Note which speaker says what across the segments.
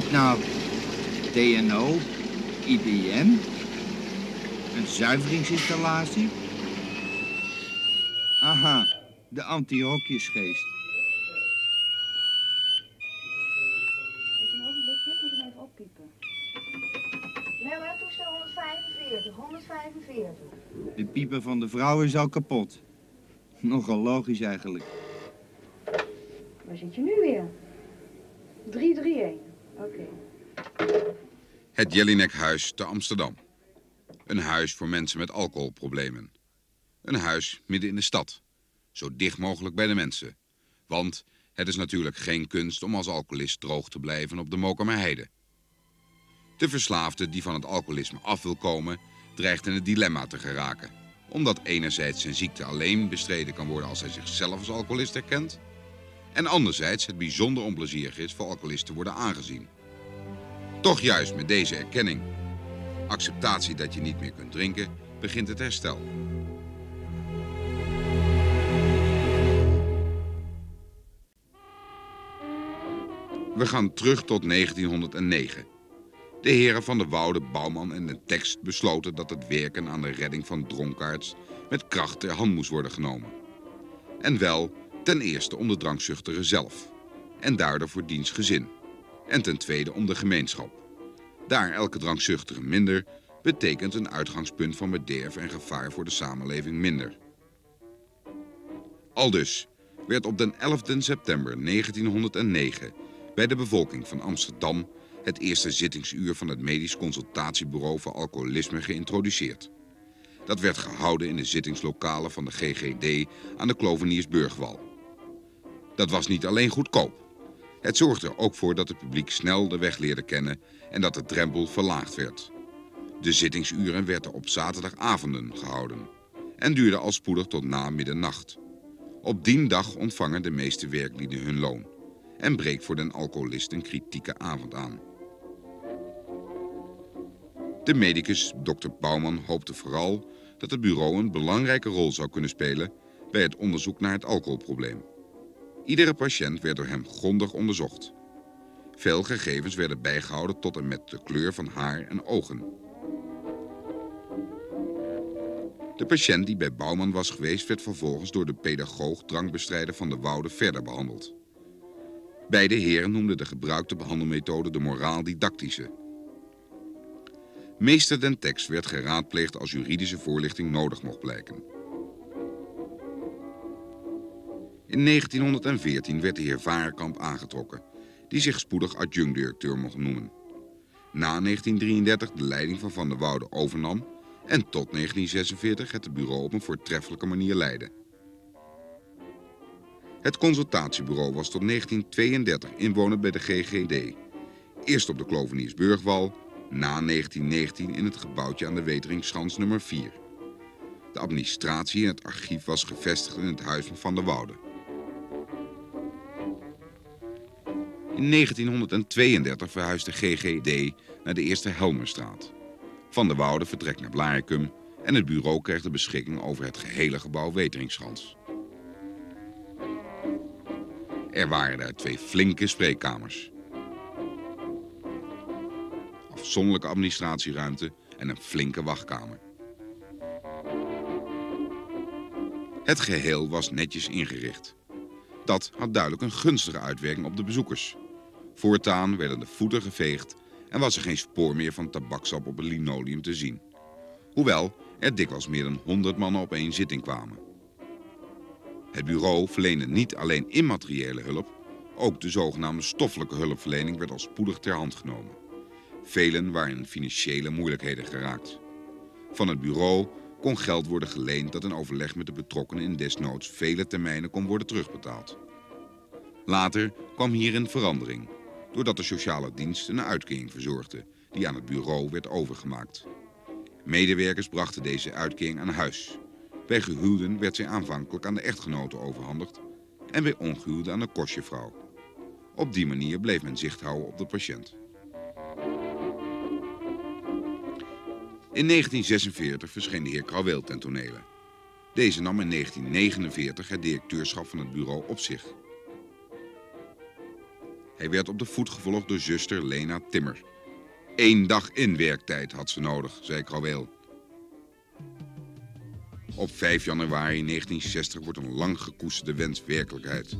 Speaker 1: dit nou? TNO? IBM? Een zuiveringsinstallatie? Aha, de anti-hokjesgeest.
Speaker 2: Even een ogenblikje, ik moet hem even oppiepen. Melle, toestel 145, 145.
Speaker 1: De pieper van de vrouw is al kapot. Nogal logisch eigenlijk.
Speaker 2: Waar zit je nu weer? 331.
Speaker 3: Het Jellinek-huis te Amsterdam. Een huis voor mensen met alcoholproblemen. Een huis midden in de stad. Zo dicht mogelijk bij de mensen. Want het is natuurlijk geen kunst om als alcoholist droog te blijven op de Mokermerheide. De verslaafde die van het alcoholisme af wil komen, dreigt in het dilemma te geraken. Omdat enerzijds zijn ziekte alleen bestreden kan worden als hij zichzelf als alcoholist herkent. En anderzijds het bijzonder onplezierig is voor alcoholisten te worden aangezien. Toch juist met deze erkenning, acceptatie dat je niet meer kunt drinken, begint het herstel. We gaan terug tot 1909. De heren van de Woude, Bouwman en de tekst besloten dat het werken aan de redding van dronkaards met kracht ter hand moest worden genomen. En wel ten eerste om de drankzuchtige zelf en daardoor voor diens gezin. En ten tweede om de gemeenschap. Daar elke drankzuchtige minder, betekent een uitgangspunt van bederf en gevaar voor de samenleving minder. Aldus werd op den 11 september 1909 bij de bevolking van Amsterdam het eerste zittingsuur van het Medisch Consultatiebureau voor Alcoholisme geïntroduceerd. Dat werd gehouden in de zittingslokalen van de GGD aan de Kloveniersburgwal. Dat was niet alleen goedkoop. Het zorgde er ook voor dat het publiek snel de weg leerde kennen en dat de drempel verlaagd werd. De zittingsuren werden op zaterdagavonden gehouden en duurden al spoedig tot na middernacht. Op die dag ontvangen de meeste werklieden hun loon en breekt voor den alcoholist een kritieke avond aan. De medicus Dr. Bouwman hoopte vooral dat het bureau een belangrijke rol zou kunnen spelen bij het onderzoek naar het alcoholprobleem. Iedere patiënt werd door hem grondig onderzocht. Veel gegevens werden bijgehouden tot en met de kleur van haar en ogen. De patiënt die bij Bouwman was geweest werd vervolgens door de pedagoog drankbestrijder van de Woude verder behandeld. Beide heren noemden de gebruikte behandelmethode de moraal-didactische. Meester den tekst werd geraadpleegd als juridische voorlichting nodig mocht blijken. In 1914 werd de heer Varenkamp aangetrokken, die zich spoedig adjunct-directeur mocht noemen. Na 1933 de leiding van Van der Woude overnam en tot 1946 het bureau op een voortreffelijke manier leidde. Het consultatiebureau was tot 1932 inwoner bij de GGD. Eerst op de Kloveniersburgwal, na 1919 in het gebouwtje aan de Weteringschans nummer 4. De administratie en het archief was gevestigd in het huis van Van der Woude. In 1932 verhuisde GGD naar de Eerste Helmerstraat. Van der Woude vertrekt naar Blaricum En het bureau kreeg de beschikking over het gehele gebouw Weteringschans. Er waren daar twee flinke spreekkamers. Afzonderlijke administratieruimte en een flinke wachtkamer. Het geheel was netjes ingericht. Dat had duidelijk een gunstige uitwerking op de bezoekers. Voortaan werden de voeten geveegd en was er geen spoor meer van tabaksap op het linoleum te zien. Hoewel er dikwijls meer dan 100 mannen op één zitting kwamen. Het bureau verleende niet alleen immateriële hulp, ook de zogenaamde stoffelijke hulpverlening werd al spoedig ter hand genomen. Velen waren in financiële moeilijkheden geraakt. Van het bureau kon geld worden geleend dat in overleg met de betrokkenen in desnoods vele termijnen kon worden terugbetaald. Later kwam hierin verandering, doordat de sociale dienst een uitkering verzorgde die aan het bureau werd overgemaakt. Medewerkers brachten deze uitkering aan huis. Bij gehuwden werd zij aanvankelijk aan de echtgenoten overhandigd en bij ongehuwden aan de kostjevrouw. Op die manier bleef men zicht houden op de patiënt. In 1946 verscheen de heer Krauweel ten tonele. Deze nam in 1949 het directeurschap van het bureau op zich. Hij werd op de voet gevolgd door zuster Lena Timmer. Eén dag in werktijd had ze nodig, zei Krauweel. Op 5 januari 1960 wordt een lang gekoesterde wens werkelijkheid.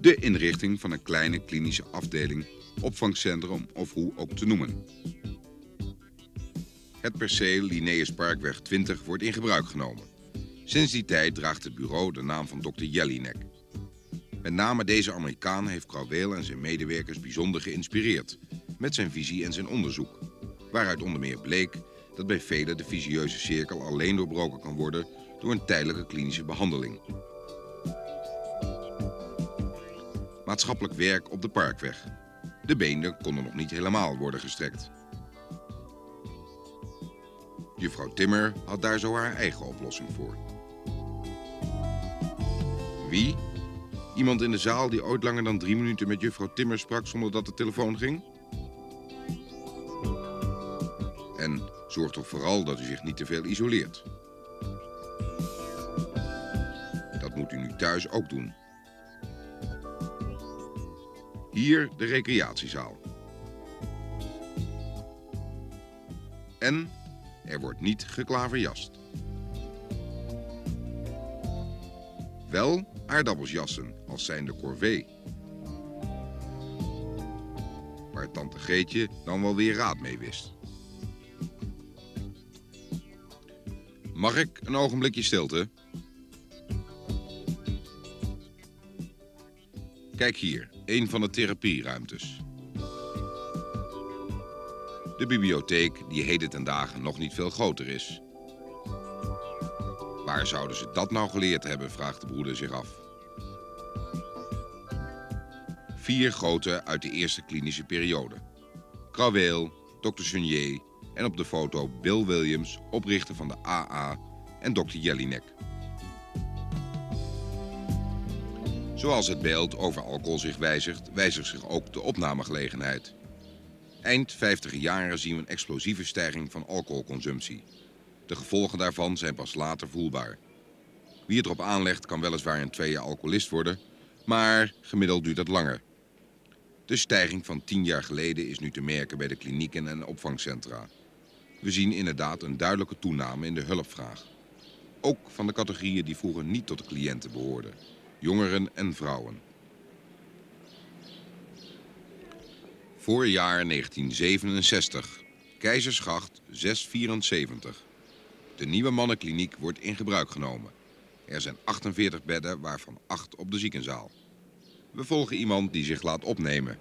Speaker 3: De inrichting van een kleine klinische afdeling, opvangcentrum of hoe ook te noemen. Het perceel Linnaeus Parkweg 20 wordt in gebruik genomen. Sinds die tijd draagt het bureau de naam van Dr. Jellinek. Met name deze Amerikaan heeft Krauweel en zijn medewerkers bijzonder geïnspireerd met zijn visie en zijn onderzoek. Waaruit onder meer bleek dat bij velen de visieuze cirkel alleen doorbroken kan worden door een tijdelijke klinische behandeling. Maatschappelijk werk op de Parkweg. De benen konden nog niet helemaal worden gestrekt. Juffrouw Timmer had daar zo haar eigen oplossing voor. Wie? Iemand in de zaal die ooit langer dan drie minuten met juffrouw Timmer sprak zonder dat de telefoon ging? En zorg toch vooral dat u zich niet te veel isoleert. Dat moet u nu thuis ook doen. Hier de recreatiezaal. En er wordt niet geklaverjast. Wel aardappelsjassen als zijn de corvée. Waar tante Greetje dan wel weer raad mee wist. Mag ik een ogenblikje stilte? Kijk hier, een van de therapieruimtes. De bibliotheek die heden ten dagen nog niet veel groter is. Waar zouden ze dat nou geleerd hebben, vraagt de broeder zich af. Vier grote uit de eerste klinische periode. Krauweel, Dr. Sunier en op de foto Bill Williams, oprichter van de AA en Dr. Jellinek. Zoals het beeld over alcohol zich wijzigt, wijzigt zich ook de opnamegelegenheid. Eind 50 jaren zien we een explosieve stijging van alcoholconsumptie. De gevolgen daarvan zijn pas later voelbaar. Wie het erop aanlegt kan weliswaar in twee alcoholist worden, maar gemiddeld duurt dat langer. De stijging van 10 jaar geleden is nu te merken bij de klinieken en opvangcentra. We zien inderdaad een duidelijke toename in de hulpvraag. Ook van de categorieën die vroeger niet tot de cliënten behoorden. Jongeren en vrouwen. Voorjaar 1967. Keizersgracht 674. De nieuwe mannenkliniek wordt in gebruik genomen. Er zijn 48 bedden, waarvan 8 op de ziekenzaal. We volgen iemand die zich laat opnemen.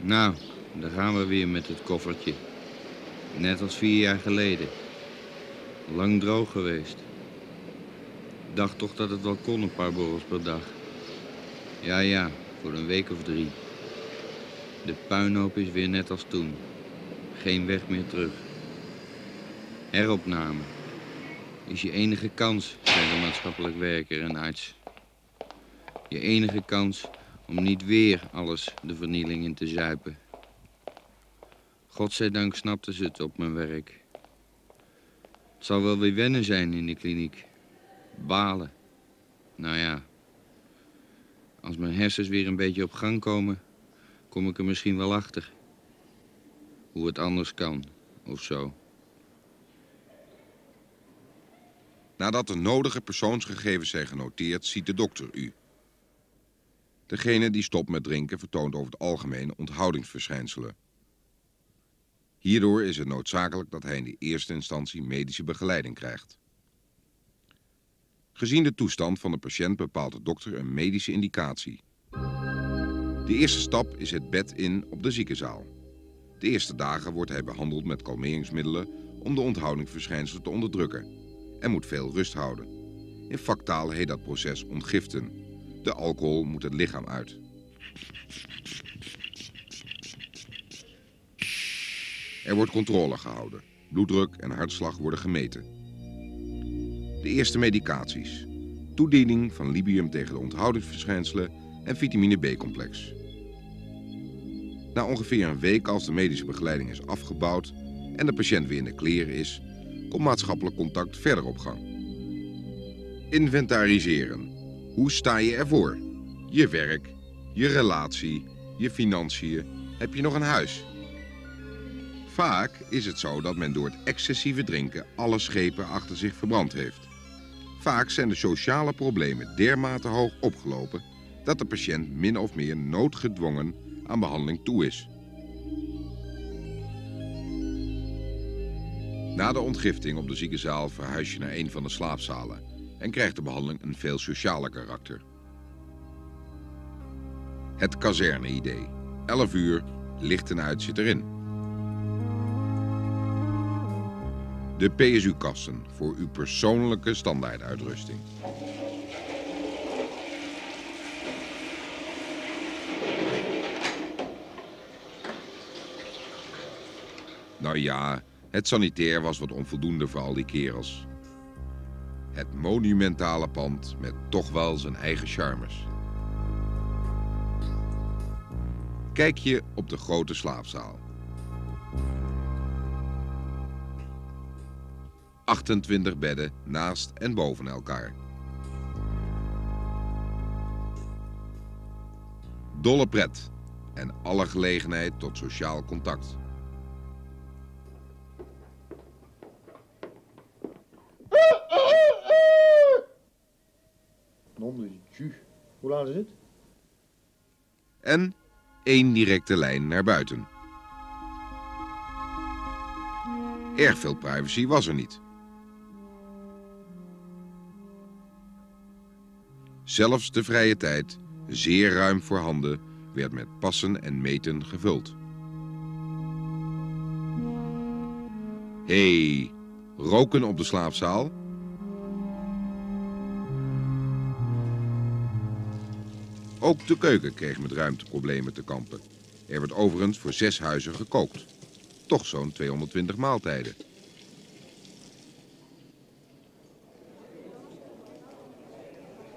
Speaker 4: Nou, daar gaan we weer met het koffertje. Net als vier jaar geleden. Lang droog geweest. Dacht toch dat het wel kon, een paar borrels per dag. Ja, ja, voor een week of drie. De puinhoop is weer net als toen. Geen weg meer terug. Heropname. Is je enige kans, zei de maatschappelijk werker en arts. Je enige kans om niet weer alles de vernieling in te zuipen. Godzijdank snapten ze het op mijn werk. Het zal wel weer wennen zijn in de kliniek. Balen. Nou ja. Als mijn hersens weer een beetje op gang komen, kom ik er misschien wel achter. Hoe het anders kan, of zo.
Speaker 3: Nadat de nodige persoonsgegevens zijn genoteerd, ziet de dokter u. Degene die stopt met drinken vertoont over het algemeen onthoudingsverschijnselen. Hierdoor is het noodzakelijk dat hij in de eerste instantie medische begeleiding krijgt. Gezien de toestand van de patiënt bepaalt de dokter een medische indicatie. De eerste stap is het bed in op de ziekenzaal. De eerste dagen wordt hij behandeld met kalmeringsmiddelen om de onthoudingsverschijnselen te onderdrukken en moet veel rust houden. In vaktaal heet dat proces ontgiften. De alcohol moet het lichaam uit. Er wordt controle gehouden. Bloeddruk en hartslag worden gemeten. De eerste medicaties. Toediening van Libium tegen de onthoudingsverschijnselen en vitamine B-complex. Na ongeveer een week als de medische begeleiding is afgebouwd en de patiënt weer in de kleren is, komt maatschappelijk contact verder op gang. Inventariseren. Hoe sta je ervoor? Je werk, je relatie, je financiën. Heb je nog een huis? Vaak is het zo dat men door het excessieve drinken alle schepen achter zich verbrand heeft. Vaak zijn de sociale problemen dermate hoog opgelopen dat de patiënt min of meer noodgedwongen aan behandeling toe is. Na de ontgifting op de ziekenzaal verhuis je naar een van de slaapzalen en krijgt de behandeling een veel socialer karakter. Het kazerne-idee. 11 uur, licht en uit zit erin. De PSU-kassen voor uw persoonlijke standaarduitrusting. Nou ja, het sanitair was wat onvoldoende voor al die kerels. Het monumentale pand met toch wel zijn eigen charmes. Kijk je op de grote slaapzaal. 28 bedden naast en boven elkaar. Dolle pret en alle gelegenheid tot sociaal contact.
Speaker 5: Hoe laat is het?
Speaker 3: En één directe lijn naar buiten. Erg veel privacy was er niet. Zelfs de vrije tijd, zeer ruim voorhanden, werd met passen en meten gevuld. Hé, hey, roken op de slaapzaal? Ook de keuken kreeg met ruimteproblemen te kampen. Er werd overigens voor zes huizen gekookt. Toch zo'n 220 maaltijden.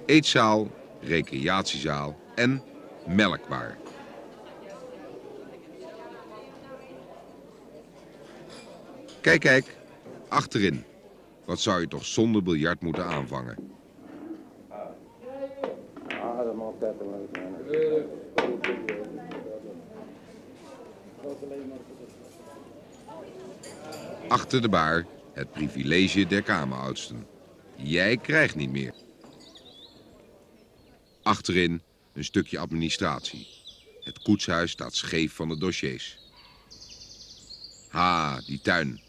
Speaker 3: Eetzaal, recreatiezaal en melkbaar. Kijk, kijk, achterin. Wat zou je toch zonder biljart moeten aanvangen? Achter de baar het privilege der kameroudsten. Jij krijgt niet meer. Achterin een stukje administratie. Het koetshuis staat scheef van de dossiers. Ha, die tuin.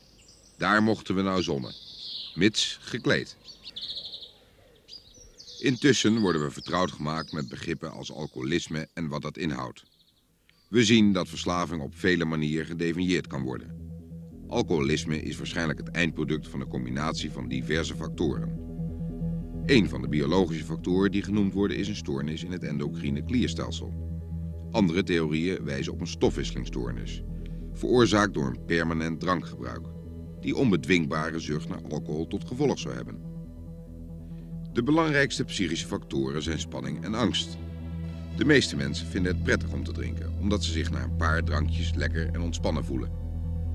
Speaker 3: Daar mochten we nou zonnen. Mits gekleed. Intussen worden we vertrouwd gemaakt met begrippen als alcoholisme en wat dat inhoudt. We zien dat verslaving op vele manieren gedefinieerd kan worden. Alcoholisme is waarschijnlijk het eindproduct van een combinatie van diverse factoren. Een van de biologische factoren die genoemd worden is een stoornis in het endocrine klierstelsel. Andere theorieën wijzen op een stofwisselingsstoornis, veroorzaakt door een permanent drankgebruik, die onbedwingbare zucht naar alcohol tot gevolg zou hebben. De belangrijkste psychische factoren zijn spanning en angst. De meeste mensen vinden het prettig om te drinken, omdat ze zich na een paar drankjes lekker en ontspannen voelen.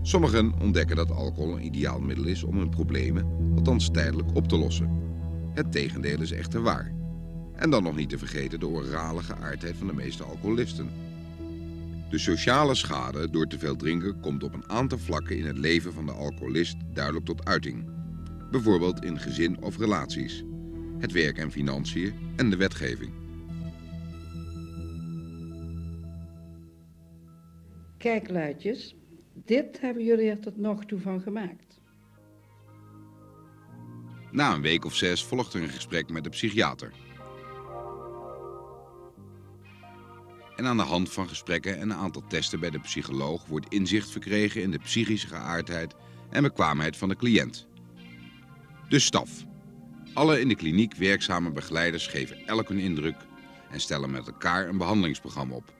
Speaker 3: Sommigen ontdekken dat alcohol een ideaal middel is om hun problemen, althans tijdelijk, op te lossen. Het tegendeel is echter waar. En dan nog niet te vergeten de orale geaardheid van de meeste alcoholisten. De sociale schade door te veel drinken komt op een aantal vlakken in het leven van de alcoholist duidelijk tot uiting. Bijvoorbeeld in gezin of relaties, het werk en financiën en de wetgeving.
Speaker 6: Kijk, luidjes, dit hebben jullie er tot nog toe van gemaakt.
Speaker 3: Na een week of zes volgt er een gesprek met de psychiater. En aan de hand van gesprekken en een aantal testen bij de psycholoog wordt inzicht verkregen in de psychische geaardheid en bekwaamheid van de cliënt. De staf. Alle in de kliniek werkzame begeleiders geven elk hun indruk en stellen met elkaar een behandelingsprogramma op.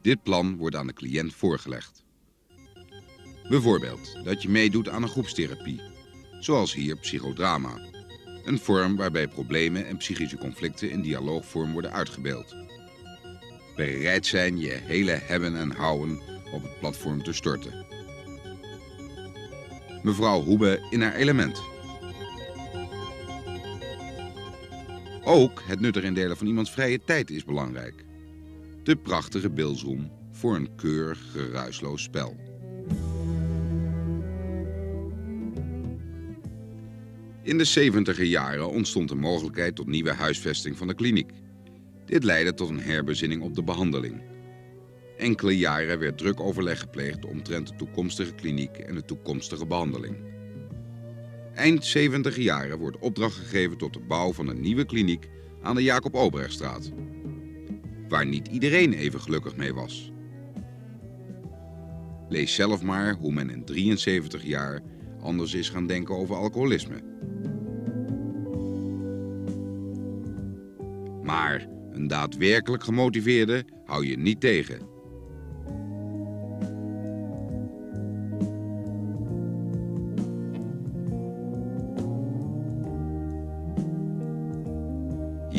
Speaker 3: Dit plan wordt aan de cliënt voorgelegd. Bijvoorbeeld dat je meedoet aan een groepstherapie, zoals hier psychodrama. Een vorm waarbij problemen en psychische conflicten in dialoogvorm worden uitgebeeld. Bereid zijn je hele hebben en houden op het platform te storten. Mevrouw Hoebe in haar element. Ook het nuttig indelen van iemands vrije tijd is belangrijk. De prachtige beeldsroom voor een keurig geruisloos spel. In de 70 jaren ontstond de mogelijkheid tot nieuwe huisvesting van de kliniek. Dit leidde tot een herbezinning op de behandeling. Enkele jaren werd druk overleg gepleegd omtrent de toekomstige kliniek en de toekomstige behandeling. Eind 70 jaren wordt opdracht gegeven tot de bouw van een nieuwe kliniek aan de Jacob Obrechtstraat. Waar niet iedereen even gelukkig mee was. Lees zelf maar hoe men in 73 jaar anders is gaan denken over alcoholisme. Maar een daadwerkelijk gemotiveerde hou je niet tegen.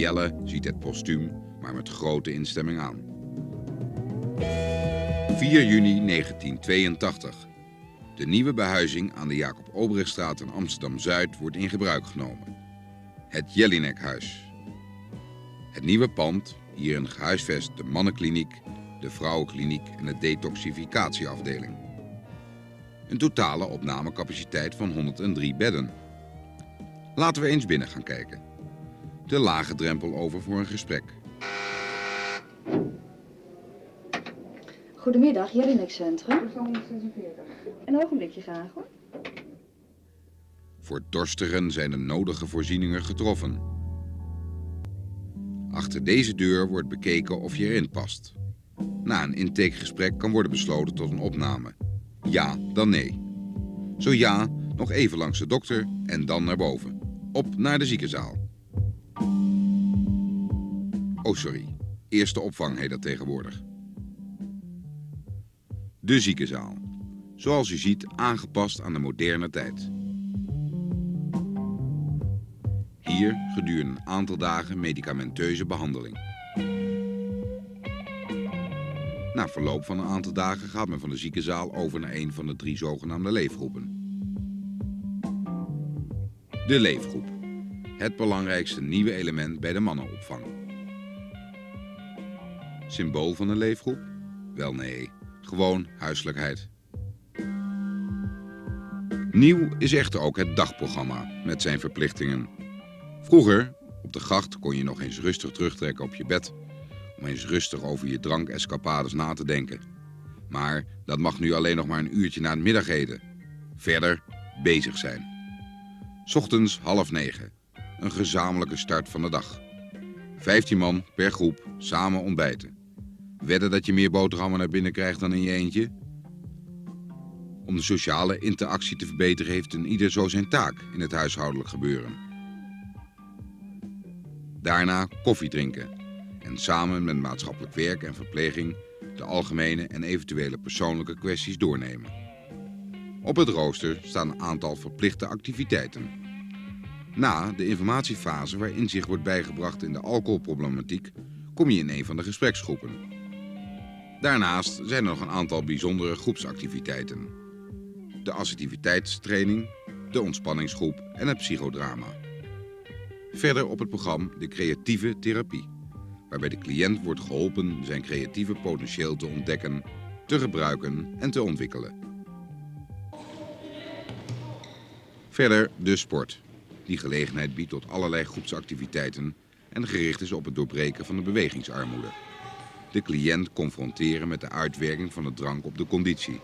Speaker 3: Jelle ziet het postuum, maar met grote instemming aan. 4 juni 1982. De nieuwe behuizing aan de Jacob Obrechtstraat in Amsterdam-Zuid wordt in gebruik genomen. Het Jellinekhuis. Het nieuwe pand, hierin gehuisvest de mannenkliniek, de vrouwenkliniek en de detoxificatieafdeling. Een totale opnamecapaciteit van 103 bedden. Laten we eens binnen gaan kijken. De lage drempel over voor een gesprek.
Speaker 2: Goedemiddag, Jelinek Centrum. 146. Een ogenblikje graag hoor.
Speaker 3: Voor dorstigen zijn de nodige voorzieningen getroffen. Achter deze deur wordt bekeken of je erin past. Na een intakegesprek kan worden besloten tot een opname. Ja, dan nee. Zo ja, nog even langs de dokter en dan naar boven. Op naar de ziekenzaal. Oh, sorry. Eerste opvang heet dat tegenwoordig. De ziekenzaal. Zoals u ziet, aangepast aan de moderne tijd. Hier gedurende een aantal dagen medicamenteuze behandeling. Na verloop van een aantal dagen gaat men van de ziekenzaal over naar een van de drie zogenaamde leefgroepen. De leefgroep. Het belangrijkste nieuwe element bij de mannenopvang. Symbool van een leefgroep? Wel nee, gewoon huiselijkheid. Nieuw is echter ook het dagprogramma met zijn verplichtingen. Vroeger, op de gracht, kon je nog eens rustig terugtrekken op je bed. Om eens rustig over je drankescapades na te denken. Maar dat mag nu alleen nog maar een uurtje na het middageten. Verder bezig zijn. Ochtends half negen. Een gezamenlijke start van de dag. 15 man per groep, samen ontbijten. Wedden dat je meer boterhammen naar binnen krijgt dan in je eentje? Om de sociale interactie te verbeteren heeft een ieder zo zijn taak in het huishoudelijk gebeuren. Daarna koffie drinken en samen met maatschappelijk werk en verpleging de algemene en eventuele persoonlijke kwesties doornemen. Op het rooster staan een aantal verplichte activiteiten. Na de informatiefase waarin zich wordt bijgebracht in de alcoholproblematiek, kom je in een van de gespreksgroepen. Daarnaast zijn er nog een aantal bijzondere groepsactiviteiten. de assertiviteitstraining, de ontspanningsgroep en het psychodrama. Verder op het programma de creatieve therapie, waarbij de cliënt wordt geholpen zijn creatieve potentieel te ontdekken, te gebruiken en te ontwikkelen. Verder de sport, die gelegenheid biedt tot allerlei groepsactiviteiten en gericht is op het doorbreken van de bewegingsarmoede. De cliënt confronteren met de uitwerking van de drank op de conditie.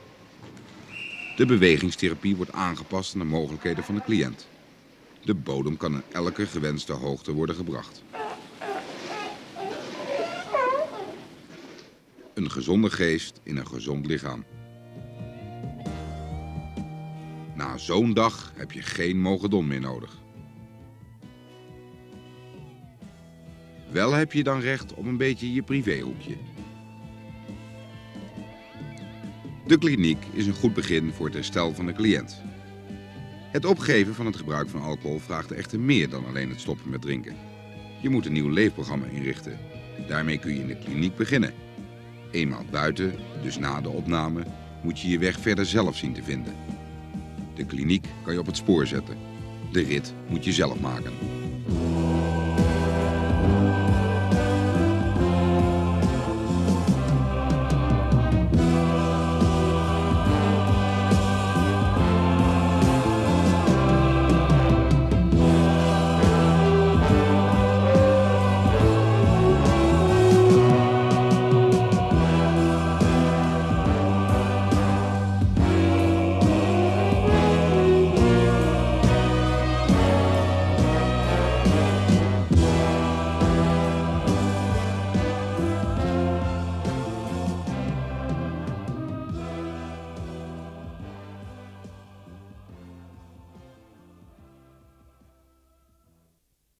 Speaker 3: De bewegingstherapie wordt aangepast aan de mogelijkheden van de cliënt. De bodem kan in elke gewenste hoogte worden gebracht. Een gezonde geest in een gezond lichaam. Na zo'n dag heb je geen mogedon meer nodig. Wel heb je dan recht op een beetje je privéhoekje. De kliniek is een goed begin voor het herstel van de cliënt. Het opgeven van het gebruik van alcohol vraagt echter meer dan alleen het stoppen met drinken. Je moet een nieuw leefprogramma inrichten. Daarmee kun je in de kliniek beginnen. Eenmaal buiten, dus na de opname, moet je je weg verder zelf zien te vinden. De kliniek kan je op het spoor zetten. De rit moet je zelf maken.